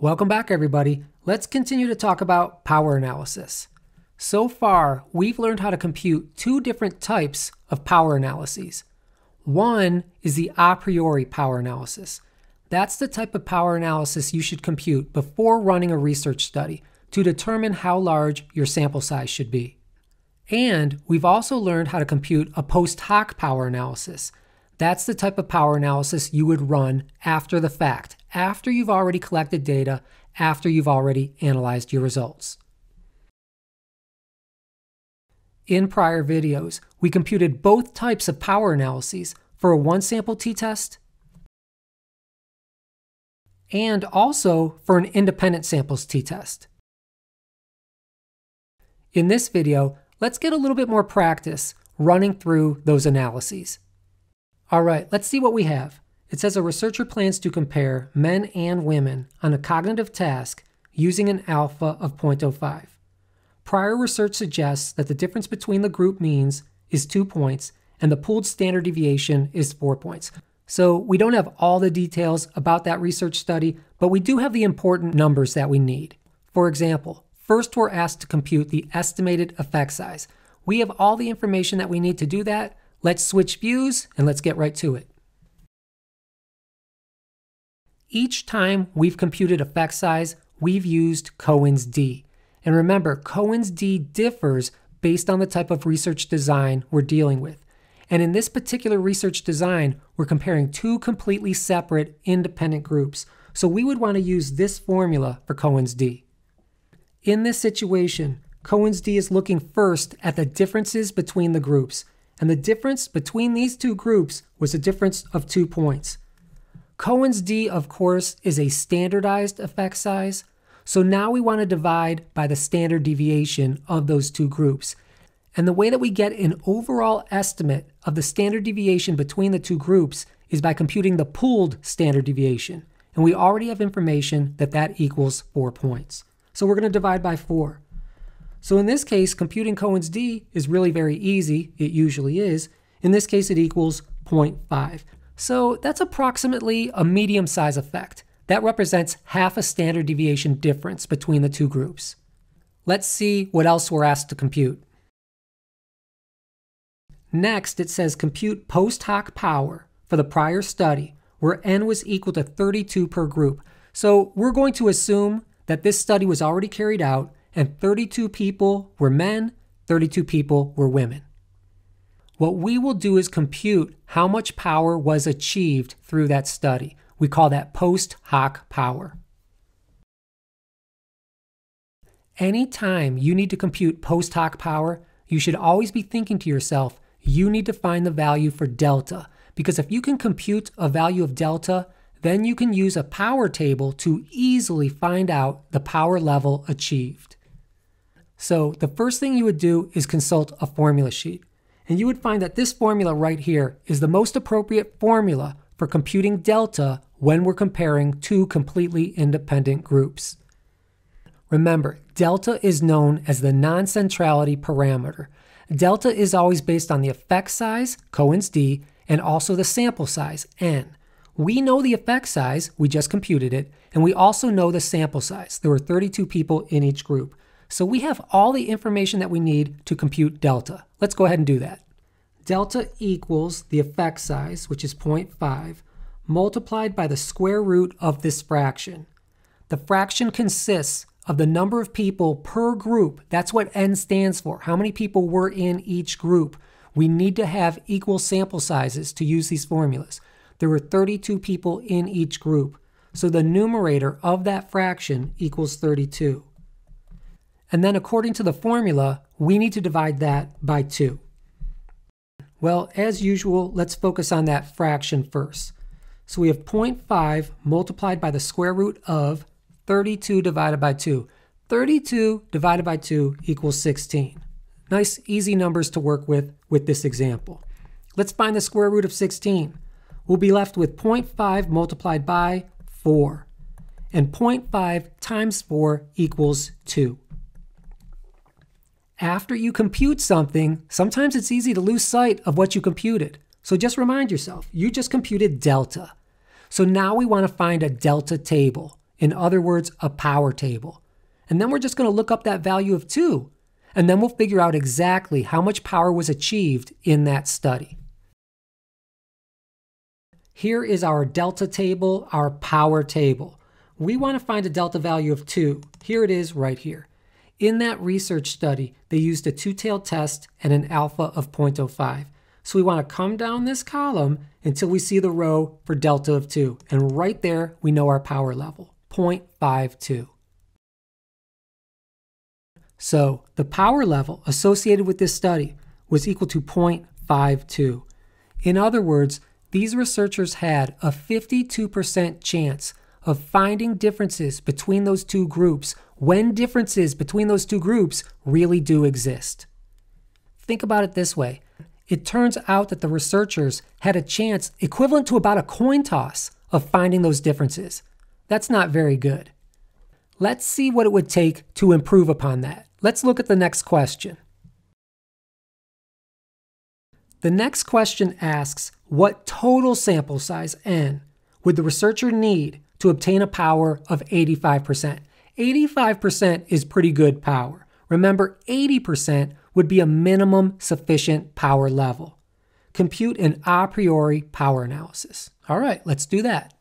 Welcome back, everybody. Let's continue to talk about power analysis. So far, we've learned how to compute two different types of power analyses. One is the a priori power analysis. That's the type of power analysis you should compute before running a research study to determine how large your sample size should be. And we've also learned how to compute a post hoc power analysis. That's the type of power analysis you would run after the fact, after you've already collected data, after you've already analyzed your results. In prior videos, we computed both types of power analyses for a one sample t test and also for an independent samples t test. In this video, let's get a little bit more practice running through those analyses. All right, let's see what we have. It says a researcher plans to compare men and women on a cognitive task using an alpha of 0.05. Prior research suggests that the difference between the group means is two points and the pooled standard deviation is four points. So we don't have all the details about that research study, but we do have the important numbers that we need. For example, first we're asked to compute the estimated effect size. We have all the information that we need to do that, Let's switch views and let's get right to it. Each time we've computed effect size, we've used Cohen's d. And remember, Cohen's d differs based on the type of research design we're dealing with. And in this particular research design, we're comparing two completely separate independent groups. So we would want to use this formula for Cohen's d. In this situation, Cohen's d is looking first at the differences between the groups and the difference between these two groups was a difference of two points. Cohen's d, of course, is a standardized effect size, so now we want to divide by the standard deviation of those two groups. And the way that we get an overall estimate of the standard deviation between the two groups is by computing the pooled standard deviation. And we already have information that that equals four points. So we're going to divide by four. So in this case, computing Cohen's d is really very easy. It usually is. In this case, it equals 0.5. So that's approximately a medium size effect. That represents half a standard deviation difference between the two groups. Let's see what else we're asked to compute. Next, it says compute post hoc power for the prior study where n was equal to 32 per group. So we're going to assume that this study was already carried out and 32 people were men, 32 people were women. What we will do is compute how much power was achieved through that study. We call that post hoc power. Anytime you need to compute post hoc power, you should always be thinking to yourself, you need to find the value for delta. Because if you can compute a value of delta, then you can use a power table to easily find out the power level achieved. So the first thing you would do is consult a formula sheet. And you would find that this formula right here is the most appropriate formula for computing delta when we're comparing two completely independent groups. Remember, delta is known as the non-centrality parameter. Delta is always based on the effect size, Cohen's d, and also the sample size, n. We know the effect size, we just computed it, and we also know the sample size. There were 32 people in each group. So we have all the information that we need to compute delta. Let's go ahead and do that. Delta equals the effect size, which is 0.5, multiplied by the square root of this fraction. The fraction consists of the number of people per group. That's what n stands for. How many people were in each group? We need to have equal sample sizes to use these formulas. There were 32 people in each group. So the numerator of that fraction equals 32. And then according to the formula, we need to divide that by 2. Well, as usual, let's focus on that fraction first. So we have 0.5 multiplied by the square root of 32 divided by 2. 32 divided by 2 equals 16. Nice, easy numbers to work with with this example. Let's find the square root of 16. We'll be left with 0.5 multiplied by 4. And 0.5 times 4 equals 2 after you compute something, sometimes it's easy to lose sight of what you computed. So just remind yourself, you just computed delta. So now we want to find a delta table. In other words, a power table. And then we're just going to look up that value of 2. And then we'll figure out exactly how much power was achieved in that study. Here is our delta table, our power table. We want to find a delta value of 2. Here it is right here. In that research study, they used a two-tailed test and an alpha of 0.05. So we want to come down this column until we see the row for delta of 2. And right there, we know our power level, 0.52. So the power level associated with this study was equal to 0.52. In other words, these researchers had a 52% chance of finding differences between those two groups when differences between those two groups really do exist. Think about it this way it turns out that the researchers had a chance equivalent to about a coin toss of finding those differences. That's not very good. Let's see what it would take to improve upon that. Let's look at the next question. The next question asks what total sample size n would the researcher need to obtain a power of 85%? 85% is pretty good power. Remember, 80% would be a minimum sufficient power level. Compute an a priori power analysis. All right, let's do that.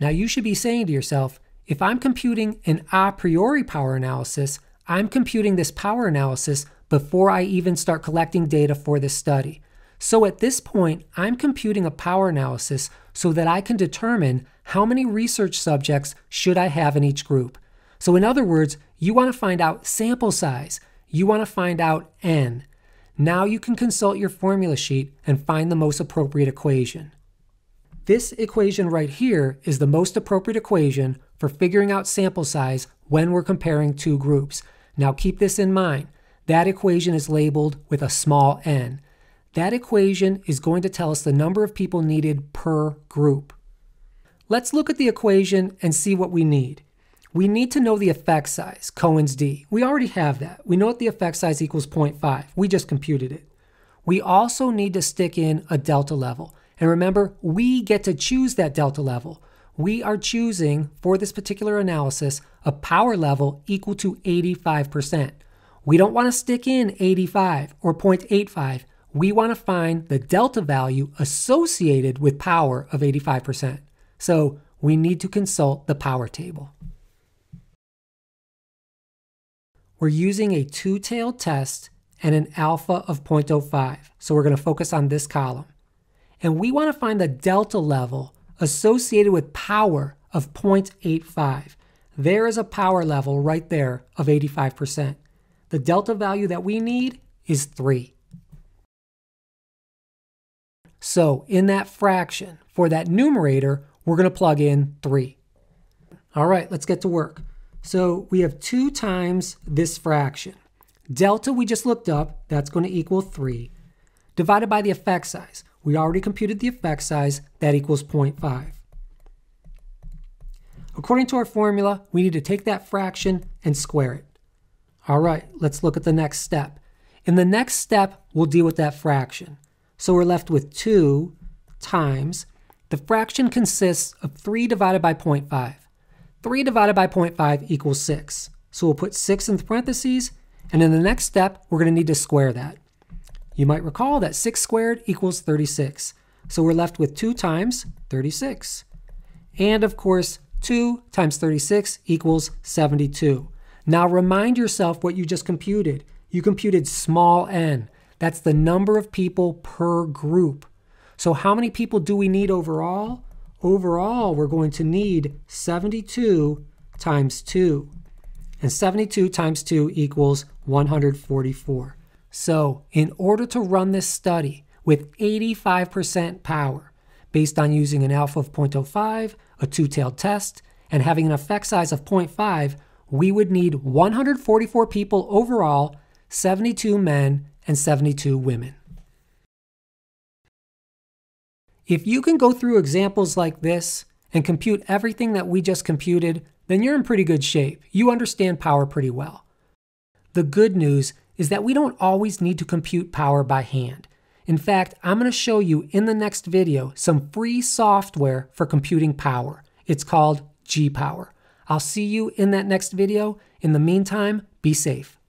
Now you should be saying to yourself, if I'm computing an a priori power analysis, I'm computing this power analysis before I even start collecting data for this study. So at this point, I'm computing a power analysis so that I can determine how many research subjects should I have in each group. So in other words, you want to find out sample size. You want to find out n. Now you can consult your formula sheet and find the most appropriate equation. This equation right here is the most appropriate equation for figuring out sample size when we're comparing two groups. Now keep this in mind. That equation is labeled with a small n. That equation is going to tell us the number of people needed per group. Let's look at the equation and see what we need. We need to know the effect size, Cohen's d. We already have that. We know that the effect size equals 0.5. We just computed it. We also need to stick in a delta level. And remember, we get to choose that delta level. We are choosing, for this particular analysis, a power level equal to 85%. We don't want to stick in 85 or 0.85 we want to find the delta value associated with power of 85%. So we need to consult the power table. We're using a two-tailed test and an alpha of 0.05. So we're going to focus on this column. And we want to find the delta level associated with power of 0.85. There is a power level right there of 85%. The delta value that we need is 3. So in that fraction, for that numerator, we're going to plug in 3. All right, let's get to work. So we have 2 times this fraction. Delta we just looked up, that's going to equal 3, divided by the effect size. We already computed the effect size, that equals 0.5. According to our formula, we need to take that fraction and square it. All right, let's look at the next step. In the next step, we'll deal with that fraction. So we're left with 2 times, the fraction consists of 3 divided by 0.5. 3 divided by 0.5 equals 6. So we'll put 6 in the parentheses, and in the next step, we're going to need to square that. You might recall that 6 squared equals 36. So we're left with 2 times 36. And of course, 2 times 36 equals 72. Now remind yourself what you just computed. You computed small n. That's the number of people per group. So how many people do we need overall? Overall, we're going to need 72 times 2. And 72 times 2 equals 144. So in order to run this study with 85% power, based on using an alpha of 0.05, a two-tailed test, and having an effect size of 0.5, we would need 144 people overall, 72 men and 72 women. If you can go through examples like this and compute everything that we just computed, then you're in pretty good shape. You understand power pretty well. The good news is that we don't always need to compute power by hand. In fact, I'm going to show you in the next video some free software for computing power. It's called G Power. I'll see you in that next video. In the meantime, be safe.